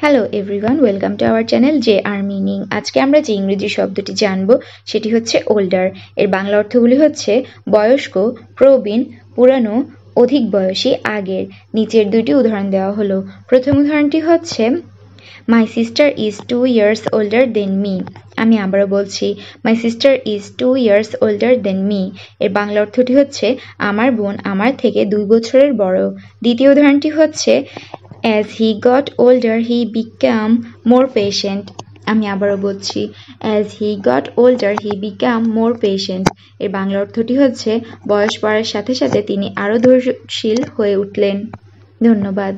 Hello everyone welcome to our channel J R meaning আজকে আমরা যে ইংরেজি শব্দটি জানব, সেটি হচ্ছে ওল্ডার এর বাংলা অর্থগুলি হচ্ছে বয়স্ক, প্রবীণ, পুরানো, অধিক বয়সী, আগের। নিচের দুটি উদাহরণ দেওয়া হলো। প্রথম উদাহরণটি হচ্ছে my sister is two years older than me আমি আবারও বলছি my sister is two years older than me এর বাংলা অর্থটি হচ্ছে, আমার বোন আমার থেকে দুই বছরের বড়। দ্বিতীয় উদাহরণটি হচ্ছে as he got older he became more patient আমি আবারও বলছি as he got older he became more patient এর বাংলা অর্থটি হচ্ছে, বয়স বাড়ার সাথে সাথে তিনি আরও ধৈর্যশীল হয়ে উঠলেন। ধন্যবাদ।